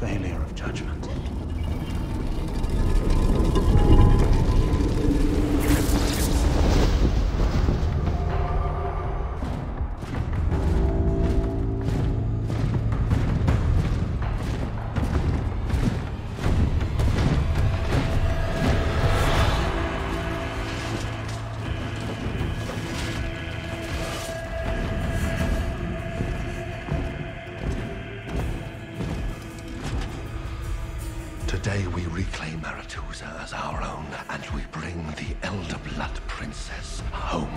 failure of judgment. Today we reclaim Aretuza as our own, and we bring the Elder Blood Princess home.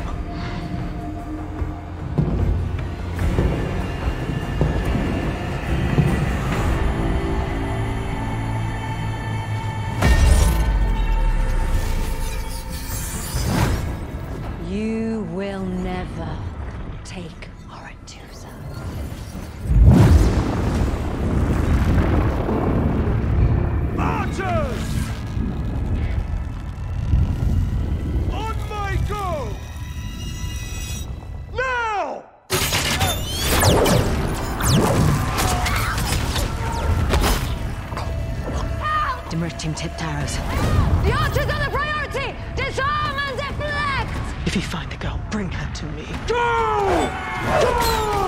You will never take Dimeritium tipped arrows. The archers are the priority! Disarm and deflect! If you find the girl, bring her to me. Go! Go!